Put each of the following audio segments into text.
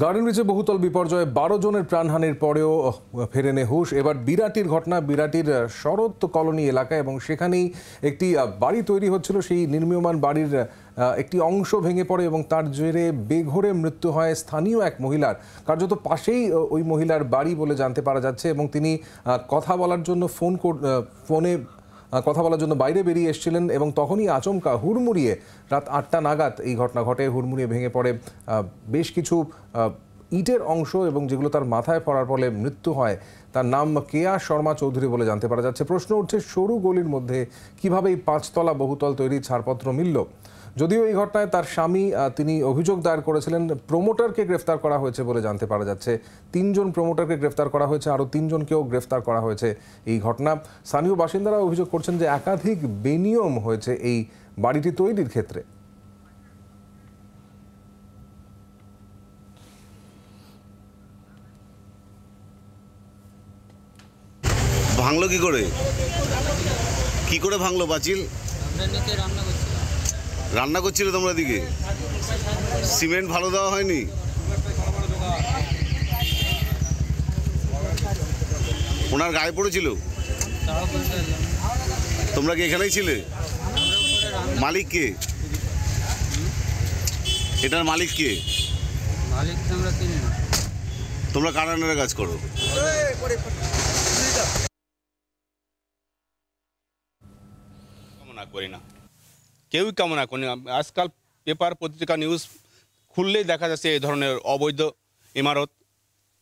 Garden রিচে বহুতল বিপর্যয়ে বারো জনের প্রাণহানির পরেও ফেরেনে হুশ। এবার বিরাটির ঘটনা বিরাটির শরৎ কলোনি এলাকা এবং সেখানেই একটি বাড়ি তৈরি হচ্ছিল। সেই নির্মীয়মান বাড়ির একটি অংশ ভেঙে পড়ে এবং তার জেরে বেঘোরে মৃত্যু হয় স্থানীয় এক মহিলার। কার্যত পাশেই ওই মহিলার বাড়ি বলে জানতে পারা যাচ্ছে এবং তিনি কথা বলার জন্য ফোন ফোনে কথা বলার জন্য বাইরে বেরিয়ে এসেছিলেন এবং তখনই আচমকা হুড়মুড়িয়ে রাত আটটা নাগাদ এই ঘটনা ঘটে। হুড়মুড়িয়ে ভেঙে পড়ে বেশ কিছু ইটের অংশ এবং যেগুলো তার মাথায় পড়ার ফলে মৃত্যু হয়, তার নাম কেয়া শর্মা চৌধুরী বলে জানতে পারা যাচ্ছে। প্রশ্ন উঠছে, সরু গলির মধ্যে কীভাবে এই পাঁচতলা বহুতল তৈরি ছাড়পত্র মিলল? যদিও এই ঘটনায় তার স্বামী তিনি অভিযোগ দায়ের করেছিলেন প্রমোটারকে গ্রেফতার করা হয়েছে বলে জানতে পারা যাচ্ছে। তিনজন প্রমোটারকে গ্রেফতার করা হয়েছে আরও তিনজনকেও গ্রেফতার করা হয়েছে এই ঘটনা। স্থানীয় বাসিন্দারা অভিযোগ করছেন যে একাধিক বেনিয়ম হয়েছে এই বাড়িটি তৈরির ক্ষেত্রে। ভাঙলো কি করে? কি করে ভাঙলো নিচে রান্না রান্না করছিলে তোমরা দিকে সিমেন্ট ভালো দেওয়া হয়নি ওনার গায়ে পড়েছিল তোমরা কি এখানেই ছিলে মালিক কে এটার মালিক কে তোমরা কারানের কাজ করো কামনা করি না কেউই কামনা করি না আজকাল পেপার পত্রিকা নিউজ খুললেই দেখা যাচ্ছে এই ধরনের অবৈধ ইমারত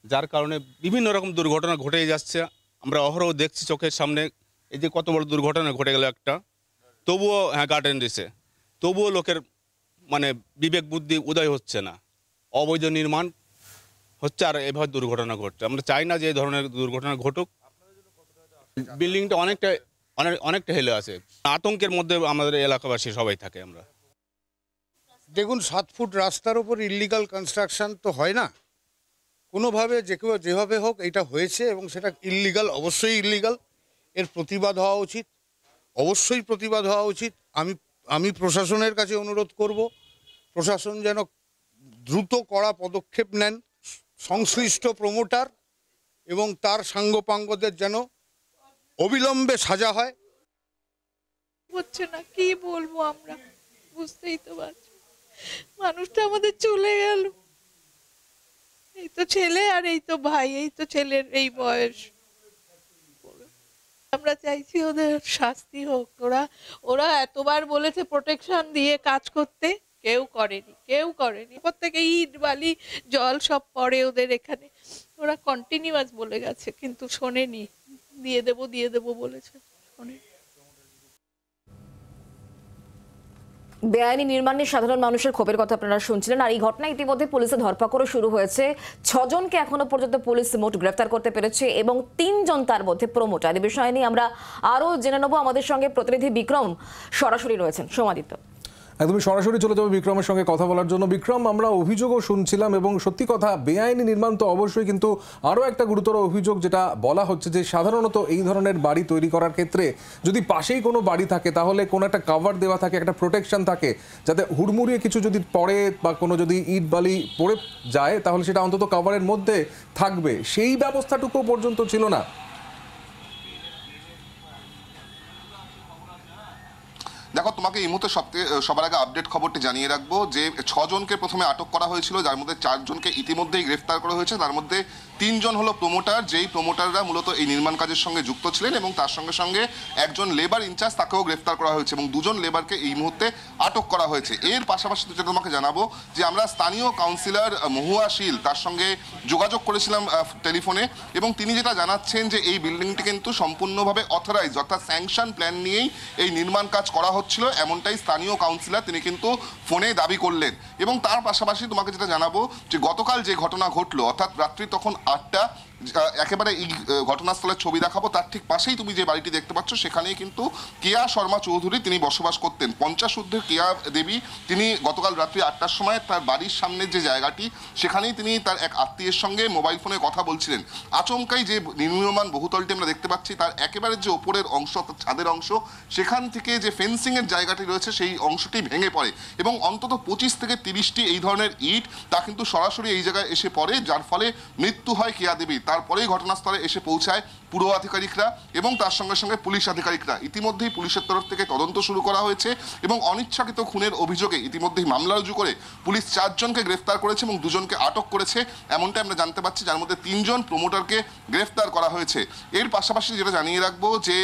যার কারণে বিভিন্ন রকম দুর্ঘটনা ঘটে যাচ্ছে। আমরা অহরহ দেখছি চোখের সামনে এই যে কত বড় দুর্ঘটনা ঘটে গেল একটা। তবুও হ্যাঁ গার্ডেন দিছে তবুও লোকের মানে বিবেক বুদ্ধি উদয় হচ্ছে না। অবৈধ নির্মাণ হচ্ছে আর এভাবে দুর্ঘটনা ঘটছে। আমরা চাই না যে এই ধরনের দুর্ঘটনা ঘটুক। বিল্ডিংটা অনেকটা অনেক, অনেকটা হেলে আছে। আতঙ্কের মধ্যে আমাদের এলাকাবাসী সবাই থাকে আমরা। দেখুন, সাত ফুট রাস্তার উপর ইল্লিগাল কনস্ট্রাকশন তো হয় না। কোনোভাবে যে কেউ যেভাবে হোক এটা হয়েছে এবং সেটা ইল্লিগাল অবশ্যই ইল্লিগাল এর প্রতিবাদ হওয়া উচিত। অবশ্যই প্রতিবাদ হওয়া উচিত। আমি আমি প্রশাসনের কাছে অনুরোধ করব, প্রশাসন যেন দ্রুত কড়া পদক্ষেপ নেন, সংশ্লিষ্ট প্রমোটার এবং তার সাঙ্গপাঙ্গদের যেন অবিলম্বে সাজা হয়। হচ্ছে না, কি বলব আমরা? বুঝতেই তো পারছি। মানুষটা আমাদের চলে গেল। এই তো ছেলে আর এই তো ভাই, এই তো ছেলের এই বয়স। আমরা চাইছি ওদের শাস্তি হোক। ওরা ওরা এতবার বলেছে প্রোটেকশন দিয়ে কাজ করতে। কেউ করেনি কেউ করেনি। প্রত্যেকে ইট, বালি, জল সব পড়ে ওদের এখানে। ওরা কন্টিনিউয়াস বলে গেছে, কিন্তু শোনেনি। দিয়ে দেবো দিয়ে দেবো বলেছে। বেআইনি নির্মাণে সাধারণ মানুষের ক্ষোভের কথা আপনারা শুনছিলেন, আর এই ঘটনায় ইতিমধ্যে পুলিশের ধরপাকড়ও শুরু হয়েছে। ছজনকে এখনও পর্যন্ত পুলিশ মোট গ্রেফতার করতে পেরেছে এবং তিনজন তার মধ্যে প্রমোটার। এই বিষয় নিয়ে আমরা আরও জেনে নেব। আমাদের সঙ্গে প্রতিনিধি বিক্রম সরাসরি রয়েছেন, সোমাদিত্য। একদমই সরাসরি চলে যাব বিক্রমের সঙ্গে কথা বলার জন্য। বিক্রম, আমরা অভিযোগও শুনছিলাম এবং সত্যি কথা, বেআইনি নির্মাণ তো অবশ্যই, কিন্তু আরও একটা গুরুতর অভিযোগ যেটা বলা হচ্ছে যে, সাধারণত এই ধরনের বাড়ি তৈরি করার ক্ষেত্রে যদি পাশেই কোনো বাড়ি থাকে, তাহলে কোনো একটা কাভার দেওয়া থাকে, একটা প্রোটেকশন থাকে, যাতে হুড়মুড়িয়ে কিছু যদি পড়ে বা কোনো যদি ইট বালি পড়ে যায়, তাহলে সেটা অন্তত কাভারের মধ্যে থাকবে। সেই ব্যবস্থাটুকু পর্যন্ত ছিল না। দেখো, তোমাকে এই মুহূর্তে সবথেকে সবার আগে আপডেট খবরটি জানিয়ে রাখব যে, ছজনকে প্রথমে আটক করা হয়েছিল, যার মধ্যে চারজনকে ইতিমধ্যেই গ্রেফতার করা হয়েছে। তার মধ্যে তিনজন হলো প্রোমোটার যেই প্রমোটাররা মূলত এই নির্মাণ কাজের সঙ্গে যুক্ত ছিলেন এবং তার সঙ্গে সঙ্গে একজন লেবার ইনচার্জ তাকেও গ্রেফতার করা হয়েছে এবং দুজন লেবারকে এই মুহূর্তে আটক করা হয়েছে। এর পাশাপাশি যেটা তোমাকে জানাব যে আমরা স্থানীয় কাউন্সিলর মহুয়া শীল তার সঙ্গে যোগাযোগ করেছিলাম টেলিফোনে এবং তিনি যেটা জানাচ্ছেন যে এই বিল্ডিংটি কিন্তু সম্পূর্ণভাবে অথরাইজ অর্থাৎ স্যাংশন প্ল্যান নিয়েই এই নির্মাণ কাজ করা হচ্ছিল, এমনটাই স্থানীয় কাউন্সিলর তিনি কিন্তু ফোনে দাবি করলেন। এবং তার পাশাপাশি তোমাকে যেটা জানাব যে গতকাল যে ঘটনা ঘটলো, অর্থাৎ রাত্রি তখন আটটা একেবারে এই ঘটনাস্থলের ছবি দেখাবো। তার ঠিক পাশেই তুমি যে বাড়িটি দেখতে পাচ্ছ, সেখানেই কিন্তু কেয়া শর্মা চৌধুরী তিনি বসবাস করতেন। পঞ্চাশ ঊর্ধ্বের কেয়া দেবী তিনি গতকাল রাত্রি আটটার সময় তার বাড়ির সামনের যে জায়গাটি, সেখানেই তিনি তার এক আত্মীয়ের সঙ্গে মোবাইল ফোনে কথা বলছিলেন। আচমকাই যে নির্মীয়মান বহুতলটি আমরা দেখতে পাচ্ছি, তার একেবারে যে ওপরের অংশ ছাদের অংশ, সেখান থেকে যে ফেন্সিংয়ের জায়গাটি রয়েছে, সেই অংশটি ভেঙে পড়ে এবং অন্তত পঁচিশ থেকে তিরিশটি এই ধরনের ইট তা কিন্তু সরাসরি এই জায়গায় এসে পড়ে, যার ফলে মৃত্যু হয় কেয়া দেবীর। তারপরেই ঘটনাস্থলে এসে পৌঁছায় পুরো আধিকারিকরা এবং তার সঙ্গে সঙ্গে পুলিশ আধিকারিকরা। ইতিমধ্যেই পুলিশের তরফ থেকে তদন্ত শুরু করা হয়েছে এবং অনিচ্ছাকৃত খুনের অভিযোগে ইতিমধ্যেই মামলা রুজু করে পুলিশ চারজনকে গ্রেফতার করেছে এবং দুজনকে আটক করেছে। এমনটাই আমরা জানতে পারছি, যার মধ্যে তিনজন প্রমোটারকে গ্রেফতার করা হয়েছে। এর পাশাপাশি যেটা জানিয়ে রাখব যে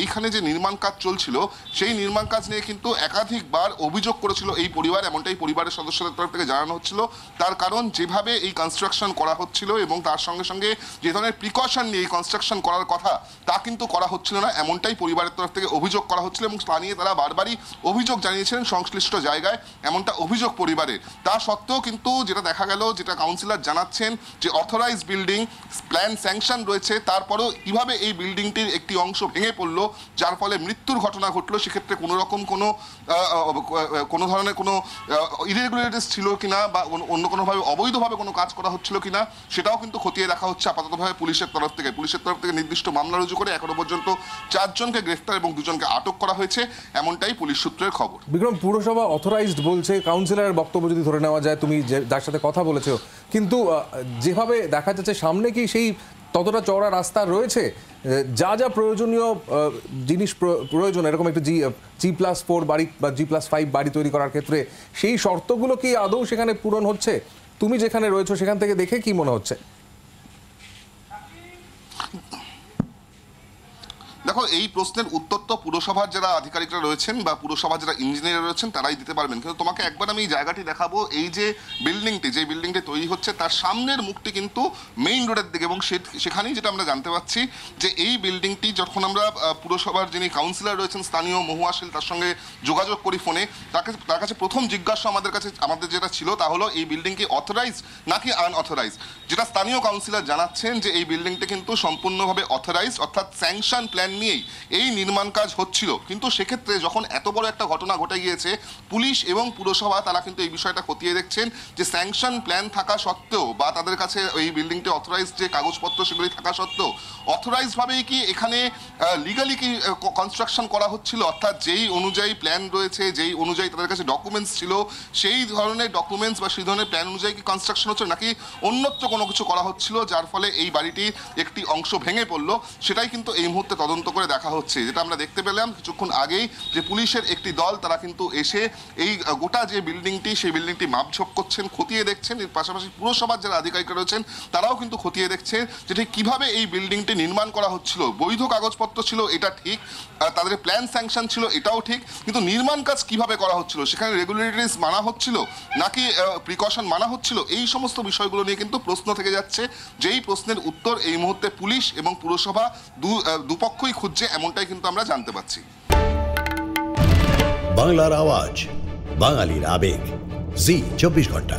এইখানে যে নির্মাণ কাজ চলছিল, সেই নির্মাণ কাজ নিয়ে কিন্তু একাধিকবার অভিযোগ করেছিল এই পরিবার, এমনটাই পরিবারের সদস্যদের তরফ থেকে জানানো হচ্ছিল। তার কারণ যেভাবে এই কনস্ট্রাকশন করা হচ্ছিল এবং তার সঙ্গে সঙ্গে যে ধরনের প্রিকশন নিয়ে এই কনস্ট্রাকশন করার কথা, তা কিন্তু করা হচ্ছিল না। এমনটাই পরিবারের তরফ থেকে অভিযোগ করা হচ্ছিল এবং তা নিয়ে তারা বারবারই অভিযোগ জানিয়েছিলেন সংশ্লিষ্ট জায়গায়, এমনটা অভিযোগ পরিবারের। তা সত্ত্বেও কিন্তু যেটা দেখা গেল, যেটা কাউন্সিলর জানাচ্ছেন যে অথরাইজ বিল্ডিং প্ল্যান স্যাংশন রয়েছে, তারপরেও কীভাবে এই বিল্ডিংটির একটি অংশ ভেঙে পড়ল, যার ফলে মৃত্যুর ঘটনা ঘটলো। সেক্ষেত্রে কোনো রকম কোনো কোনো ধরনের কোনো ইরেগুলারিটিস ছিল কিনা বা অন্য- কোনোভাবে অবৈধভাবে কোনো কাজ করা হচ্ছিল কিনা, সেটাও কিন্তু খতিয়ে দেখা হচ্ছে আপাততভাবে পুলিশের তরফ থেকে, পুলিশের তরফ থেকে নির্দিষ্ট মামলা রুজু করে এখনও পর্যন্ত চারজনকে গ্রেফতার এবং দুজনকে আটক করা হয়েছে, এমনটাই পুলিশ সূত্রের খবর। বিক্রম, পুরসভা অথরাইজড বলছে কাউন্সিলরের বক্তব্য যদি ধরে নেওয়া যায়, তুমি যার সাথে কথা বলেছ। কিন্তু যেভাবে দেখা যাচ্ছে, সামনে কি সেই ততটা চওড়া রাস্তা রয়েছে? যা যা প্রয়োজনীয় জিনিস প্রয়োজন, এরকম একটা জি জি প্লাস ফোর বাড়ি বা জি প্লাস ফাইভ বাড়ি তৈরি করার ক্ষেত্রে, সেই শর্তগুলো কি আদৌ সেখানে পূরণ হচ্ছে? তুমি যেখানে রয়েছো, সেখান থেকে দেখে কি মনে হচ্ছে? দেখো, এই প্রশ্নের উত্তর তো পুরসভার যারা আধিকারিকরা রয়েছেন বা পুরসভার যারা ইঞ্জিনিয়ার রয়েছেন, তারাই দিতে পারবেন। কিন্তু তোমাকে একবার আমি এই জায়গাটি দেখাবো, এই যে বিল্ডিংটি যে বিল্ডিংটি তৈরি হচ্ছে, তার সামনের মুখটি কিন্তু মেইন রোডের দিকে এবং সেখানেই যেটা আমরা জানতে পারছি যে এই বিল্ডিংটি যখন আমরা পুরসভার যিনি কাউন্সিলর রয়েছেন, স্থানীয় মহুয়াশীল তার সঙ্গে যোগাযোগ করি ফোনে, তাকে তার কাছে প্রথম জিজ্ঞাসা আমাদের কাছে, আমাদের যেটা ছিল তা হলো, এই বিল্ডিং কি অথরাইজ নাকি আনঅথরাইজ যেটা স্থানীয় কাউন্সিলর জানাচ্ছেন যে এই বিল্ডিংটি কিন্তু সম্পূর্ণভাবে অথরাইজ অর্থাৎ স্যাংশন প্ল্যান নিয়েই এই নির্মাণ কাজ হচ্ছিল। কিন্তু সেক্ষেত্রে যখন এত বড় একটা ঘটনা ঘটে গিয়েছে, পুলিশ এবং পুরসভা তারা কিন্তু এই বিষয়টা খতিয়ে দেখছেন যে স্যাংশন প্ল্যান থাকা সত্ত্বেও বা তাদের কাছে এই বিল্ডিংটি অথরাইজ যে কাগজপত্র সেগুলি থাকা সত্ত্বেও অথরাইজ ভাবেই কি এখানে লিগালি কি কনস্ট্রাকশন করা হচ্ছিল? অর্থাৎ যেই অনুযায়ী প্ল্যান রয়েছে, যেই অনুযায়ী তাদের কাছে ডকুমেন্টস ছিল, সেই ধরনের ডকুমেন্টস বা সেই ধরনের প্ল্যান অনুযায়ী কি কনস্ট্রাকশন হচ্ছে নাকি অন্যত্র কোনো কিছু করা হচ্ছিল, যার ফলে এই বাড়িটির একটি অংশ ভেঙে পড়ল? সেটাই কিন্তু এই মুহূর্তে তদন্ত করে দেখা হচ্ছে। যেটা আমরা দেখতে পেলাম কিছুক্ষণ আগেই যে পুলিশের একটি দল, তারা কিন্তু এসে এই গোটা যে বিল্ডিংটি, সেই বিল্ডিংটি মাপঝোপ করছেন, খতিয়ে দেখছেন। এর পাশাপাশি পুরসভার যারা আধিকারিকরা রয়েছেন, তারাও কিন্তু খতিয়ে দেখছেন যে ঠিক কীভাবে এই বিল্ডিংটি নির্মাণ করা হচ্ছিল। বৈধ কাগজপত্র ছিল, এটা ঠিক। তাদের প্ল্যান স্যাংশন ছিল, এটাও ঠিক। কিন্তু নির্মাণ কাজ কীভাবে করা হচ্ছিল? সেখানে রেগুলেটরিজ মানা হচ্ছিল নাকি প্রিকশন মানা হচ্ছিল? এই সমস্ত বিষয়গুলো নিয়ে কিন্তু প্রশ্ন থেকে যাচ্ছে। যেই প্রশ্নের উত্তর এই মুহূর্তে পুলিশ এবং পুরসভা দুপক্ষই খুঁজছে এমনটাই কিন্তু আমরা জানতে পারছি বাংলার আওয়াজ বাঙালির আবেগ। জি চব্বিশ ঘণ্টা।